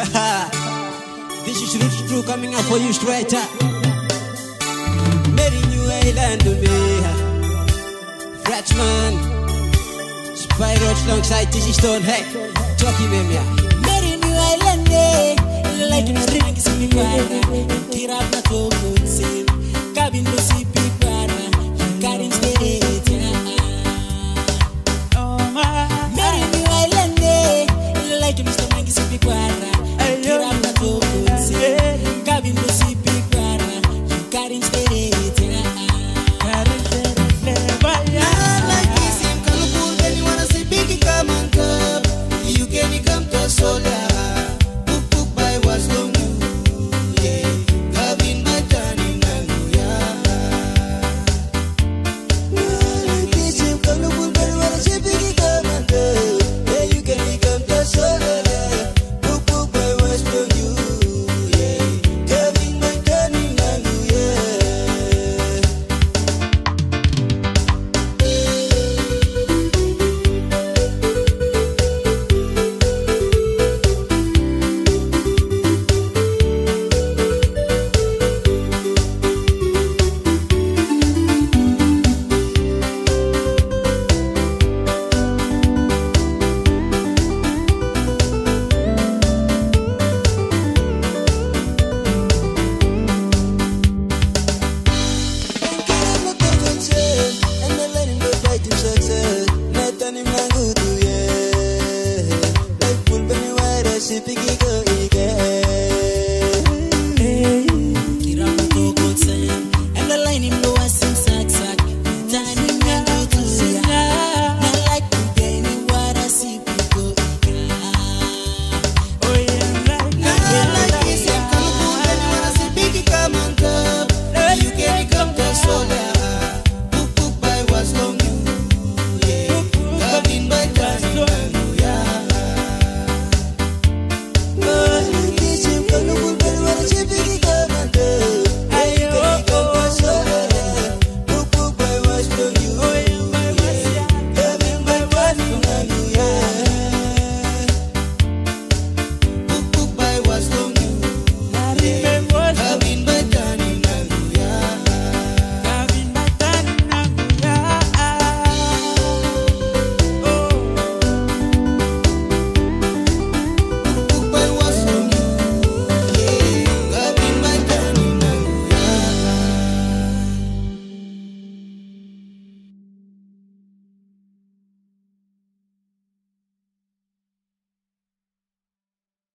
this is Rich True coming up for you straight up. Mary New Island to be Frenchman. Spy alongside Dizzy Stone. Hey, talking him, yeah. Mary New Island, yeah. you the.